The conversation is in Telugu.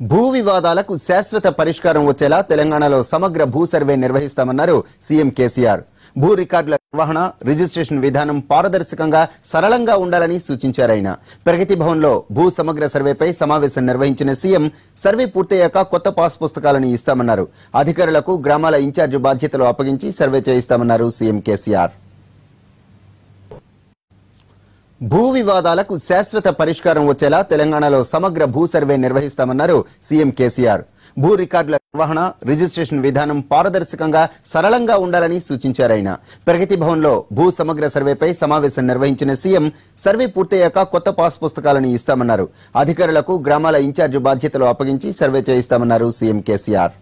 భూ వివాదాలకు శాశ్వత పరిష్కారం వచ్చేలా తెలంగాణలో సమగ్ర భూ సర్వే నిర్వహిస్తామన్నారు సీఎం కేసీఆర్. భూ రికార్డుల నిర్వహణ రిజిస్ట్రేషన్ విధానం పారదర్శకంగా సరళంగా ఉండాలని సూచించారు ఆయన. ప్రగతి భవన్లో భూ సమగ్ర సర్వేపై సమావేశం నిర్వహించిన సీఎం సర్వే పూర్తయ్యాక కొత్త పాస్ పుస్తకాలను ఇస్తామన్నారు. అధికారులకు గ్రామాల ఇన్ఛార్జి బాధ్యతలు అప్పగించి సర్వే చేయిస్తామన్నారు సీఎం కేసీఆర్. భూ వివాదాలకు శాశ్వత పరిష్కారం వచ్చేలా తెలంగాణలో సమగ్ర భూ సర్వే నిర్వహిస్తామన్నారు సీఎం కేసీఆర్. భూ రికార్డుల నిర్వహణ రిజిస్ట్రేషన్ విధానం పారదర్శకంగా సరళంగా ఉండాలని సూచించారు ఆయన. ప్రగతి భవన్లో భూ సమగ్ర సర్వేపై సమావేశం నిర్వహించిన సీఎం సర్వే పూర్తయ్యాక కొత్త పాస్ పుస్తకాలను ఇస్తామన్నారు. అధికారులకు గ్రామాల ఇన్ఛార్జి బాధ్యతలు అప్పగించి సర్వే చేయిస్తామన్నారు సీఎం కేసీఆర్.